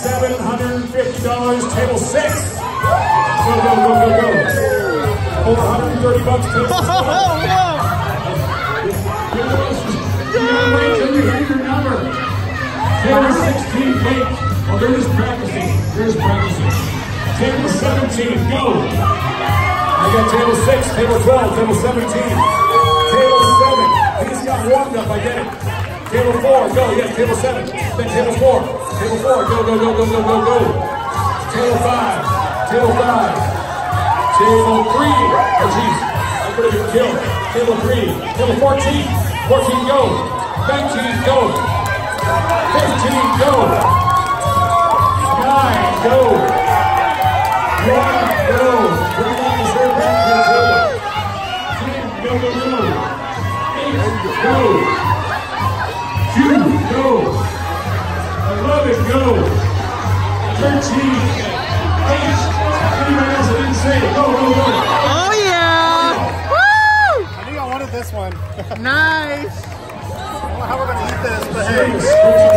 $750. Table six. Go, go, go, go, go. Over 130 bucks. Table oh, Table 16, wait. Oh, they're just practicing. They're just practicing. Table 17, go. I got table 6, table 12, table 17, table 7. He just got warmed up, I get it. Table 4, go, yes, table 7. Then table 4, table 4, go, go, go, go, go, go, go. Table 5, table 5. Table 3, oh jeez, I could have been killed. Table 3, table 14, 14, go. 19, go. 15, go. 9, go. 1, go. Bring on the third back to the table. 10, go, go, go. 8, go. 11, go. 13, 8. Anybody else that didn't say it? Go, go, go. Oh yeah! Woo! I think I wanted this one. nice. I Nice! don't know how we're gonna eat this, but hey.